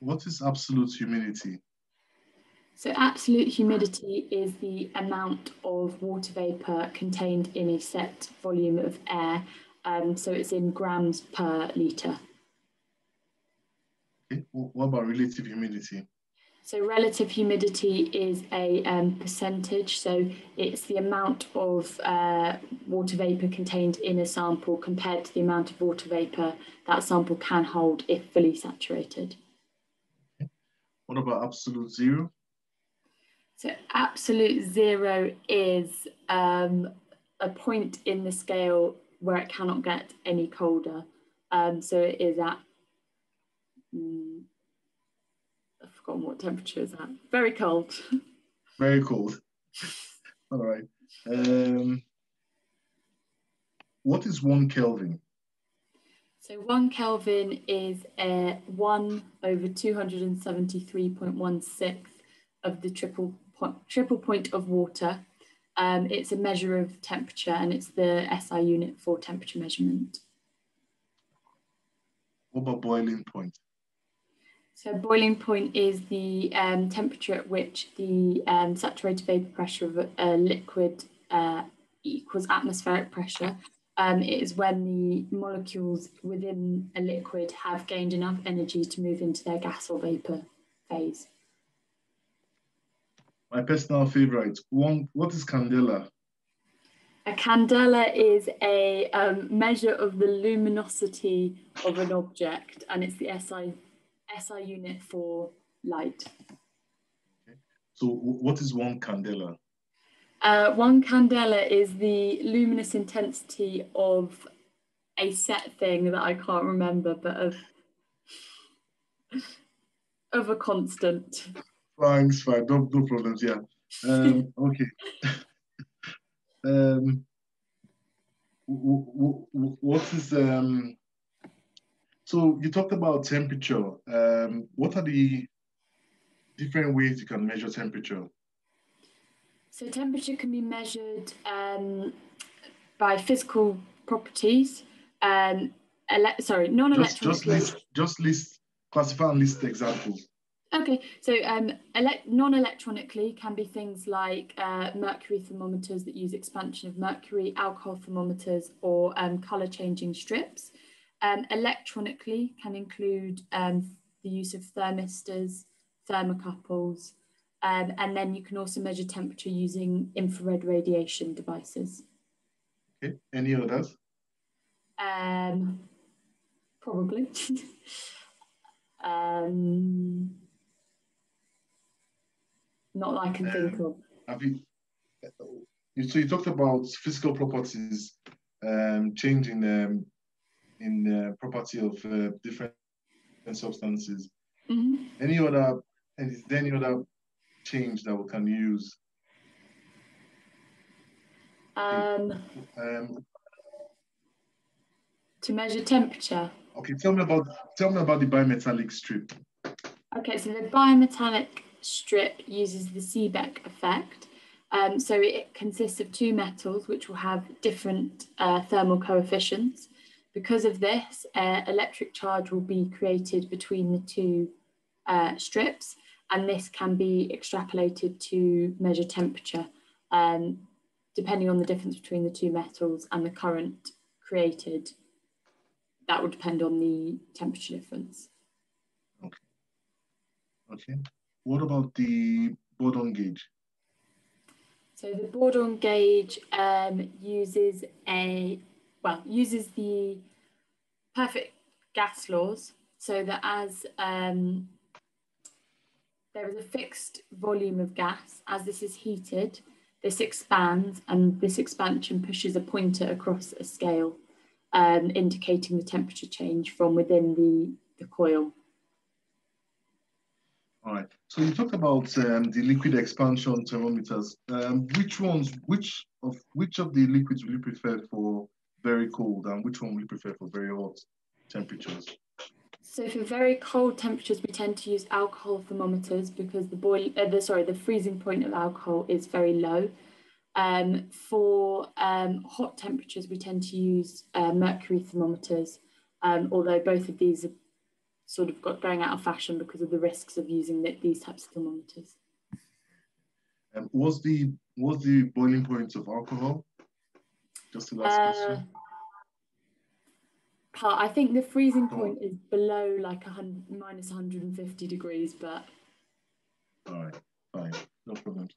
what is absolute humidity? So absolute humidity is the amount of water vapour contained in a set volume of air. Um, so it's in grams per litre. Okay. What about relative humidity? So relative humidity is a um, percentage. So it's the amount of uh, water vapour contained in a sample compared to the amount of water vapour that sample can hold if fully saturated. What about absolute zero? So absolute zero is um, a point in the scale where it cannot get any colder. Um, so it is at, um, I've forgotten what temperature is that. Very cold. Very cold. All right. Um, what is one Kelvin? So one Kelvin is a one over 273.16 of the triple point, triple point of water. Um, it's a measure of temperature and it's the SI unit for temperature measurement. What about boiling point? So boiling point is the um, temperature at which the um, saturated vapor pressure of a, a liquid uh, equals atmospheric pressure. Um, it is when the molecules within a liquid have gained enough energy to move into their gas or vapor phase my personal favorite. One, what is candela? A candela is a um, measure of the luminosity of an object, and it's the SI SI unit for light. Okay. So, what is one candela? Uh, one candela is the luminous intensity of a set thing that I can't remember, but of of a constant. Thanks, fine. No, no problems. Yeah. Um, okay. um, what is um? So you talked about temperature. Um, what are the different ways you can measure temperature? So temperature can be measured um, by physical properties. Um, sorry, non-electronic. Just, just list, just list, classify and list examples. Okay, so um, ele- non-electronically can be things like uh, mercury thermometers that use expansion of mercury, alcohol thermometers, or um, color changing strips. Um, electronically can include um, the use of thermistors, thermocouples, um, and then you can also measure temperature using infrared radiation devices. Okay, any others? Um, probably. um, not that I can um, think of. Have you, so you talked about physical properties um, changing um, in the property of uh, different substances. Mm-hmm. Any other, and is there any other change that we can use? Um, um, to measure temperature. Okay, tell me about tell me about the bimetallic strip. Okay, so the bimetallic strip uses the Seebeck effect. Um, so it consists of two metals which will have different uh, thermal coefficients. Because of this, uh, electric charge will be created between the two uh, strips, and this can be extrapolated to measure temperature. Um, depending on the difference between the two metals and the current created, that would depend on the temperature difference. Okay. Okay. What about the Bourdon gauge? So the Bourdon gauge um, uses a well uses the perfect gas laws so that as um, there is a fixed volume of gas, as this is heated, this expands and this expansion pushes a pointer across a scale, um, indicating the temperature change from within the, the coil. All right. So you talked about um, the liquid expansion thermometers. Um, which ones, which of which of the liquids will you prefer for very cold, and which one will you prefer for very hot temperatures? So for very cold temperatures, we tend to use alcohol thermometers because the boil, uh, the sorry, the freezing point of alcohol is very low. Um, for um, hot temperatures, we tend to use uh, mercury thermometers, um, although both of these are sort of got going out of fashion because of the risks of using the, these types of thermometers. Um, was the was the boiling point of alcohol? Just the last uh, question. I think the freezing point is below like a hundred minus 150 degrees, but. All right, fine, no problem.